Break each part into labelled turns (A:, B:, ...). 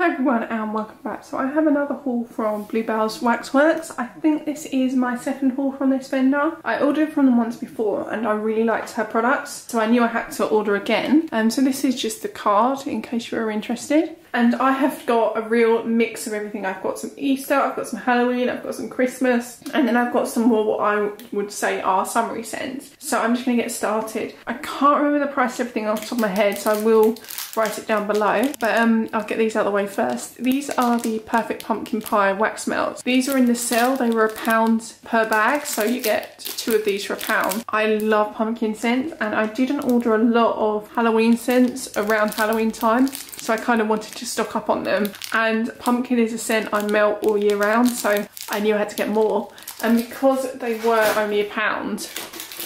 A: Hi everyone and welcome back. So I have another haul from Blubellz Wax Works. I think this is my second haul from this vendor. I ordered from them once before and I really liked her products so I knew I had to order again. Um, so this is just the card in case you were interested. And I have got a real mix of everything. I've got some Easter, I've got some Halloween, I've got some Christmas, and then I've got some more what I would say are summery scents. So I'm just gonna get started. I can't remember the price of everything off the top of my head, so I will write it down below. But um, I'll get these out of the way first. These are the Perfect Pumpkin Pie Wax Melts. These are in the sale. They were a pound per bag, so you get two of these for a pound. I love pumpkin scents, and I didn't order a lot of Halloween scents around Halloween time so I kind of wanted to stock up on them. And pumpkin is a scent I melt all year round, so I knew I had to get more. And because they were only a pound,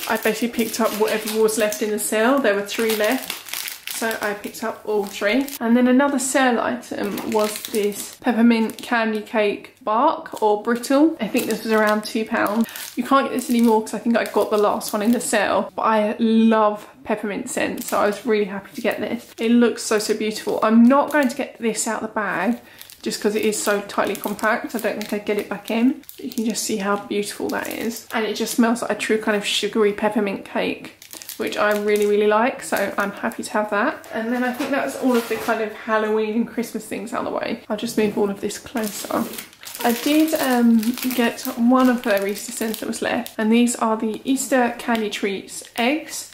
A: I basically picked up whatever was left in the sale. There were three left. So I picked up all three. And then another sale item was this peppermint candy cake bark or brittle. I think this was around £2. You can't get this anymore because I think I got the last one in the sale. But I love peppermint scent so I was really happy to get this. It looks so so beautiful. I'm not going to get this out of the bag just because it is so tightly compact. I don't think I'd get it back in. You can just see how beautiful that is. And it just smells like a true kind of sugary peppermint cake which I really, really like. So I'm happy to have that. And then I think that's all of the kind of Halloween and Christmas things out of the way. I'll just move all of this closer. I did um, get one of the Easter scents that was left, and these are the Easter Candy Treats eggs.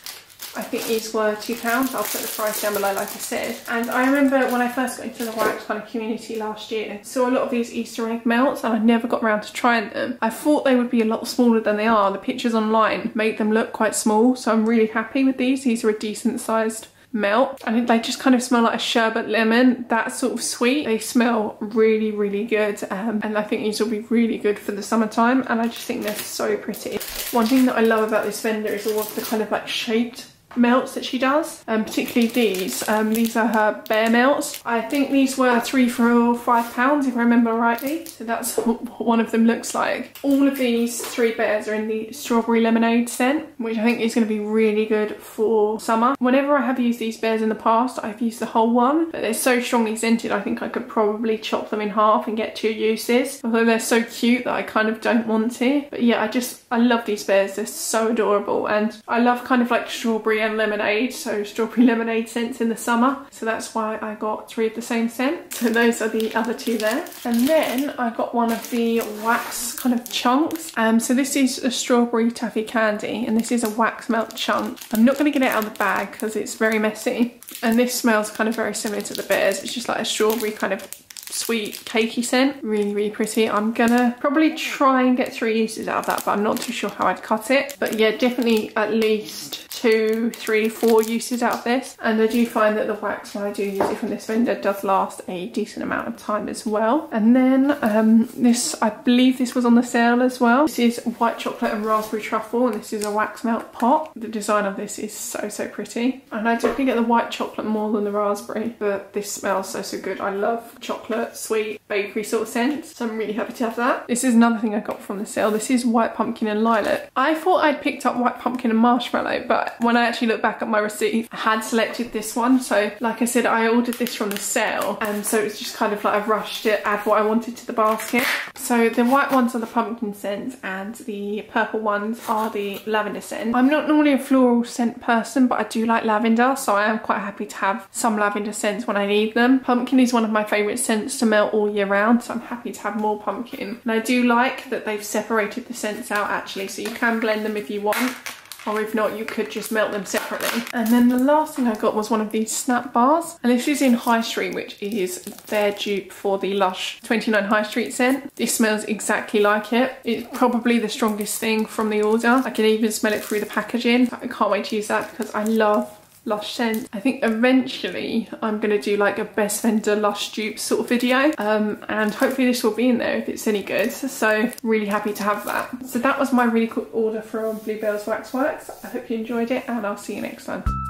A: I think these were £2. I'll put the price down below like I said. And I remember when I first got into the wax kind of community last year, saw a lot of these Easter egg melts and I never got around to trying them. I thought they would be a lot smaller than they are. The pictures online make them look quite small so I'm really happy with these. These are a decent sized melt and they just kind of smell like a sherbet lemon that sort of sweet they smell really really good um, and I think these will be really good for the summertime and I just think they're so pretty one thing that I love about this vendor is all of the kind of like shaped melts that she does, and um, particularly these. Um, these are her bear melts. I think these were three for five pounds if I remember rightly. So that's what one of them looks like. All of these three bears are in the strawberry lemonade scent, which I think is going to be really good for summer. Whenever I have used these bears in the past, I've used the whole one, but they're so strongly scented I think I could probably chop them in half and get two uses. Although they're so cute that I kind of don't want to. But yeah, I just, I love these bears. They're so adorable and I love kind of like strawberry and lemonade, so strawberry lemonade scents in the summer. So that's why I got three of the same scent. So those are the other two there. And then I got one of the wax kind of chunks. Um, so this is a strawberry taffy candy and this is a wax melt chunk. I'm not going to get it out of the bag because it's very messy. And this smells kind of very similar to the bears. It's just like a strawberry kind of sweet cakey scent. Really, really pretty. I'm gonna probably try and get three uses out of that, but I'm not too sure how I'd cut it. But yeah, definitely at least two, three, four uses out of this. And I do find that the wax, when I do use it from this vendor, does last a decent amount of time as well. And then um, this, I believe this was on the sale as well. This is white chocolate and raspberry truffle, and this is a wax melt pot. The design of this is so, so pretty. And I definitely get the white chocolate more than the raspberry, but this smells so, so good. I love chocolate, sweet, bakery sort of scent. So I'm really happy to have that. This is another thing I got from the sale. This is white pumpkin and lilac. I thought I'd picked up white pumpkin and marshmallow, but when I actually look back at my receipt, I had selected this one. So like I said, I ordered this from the sale. And so it's just kind of like I've rushed to add what I wanted to the basket. So the white ones are the pumpkin scent and the purple ones are the lavender scent. I'm not normally a floral scent person, but I do like lavender. So I am quite happy to have some lavender scents when I need them. Pumpkin is one of my favorite scents to melt all year round. So I'm happy to have more pumpkin. And I do like that they've separated the scents out actually. So you can blend them if you want or if not you could just melt them separately. And then the last thing I got was one of these snap bars and this is in High Street which is their dupe for the Lush 29 High Street scent. This smells exactly like it. It's probably the strongest thing from the order. I can even smell it through the packaging. I can't wait to use that because I love Lush scent. I think eventually I'm going to do like a best vendor Lush dupe sort of video um, and hopefully this will be in there if it's any good. So really happy to have that. So that was my really cool order from Blubellz Wax Works. I hope you enjoyed it and I'll see you next time.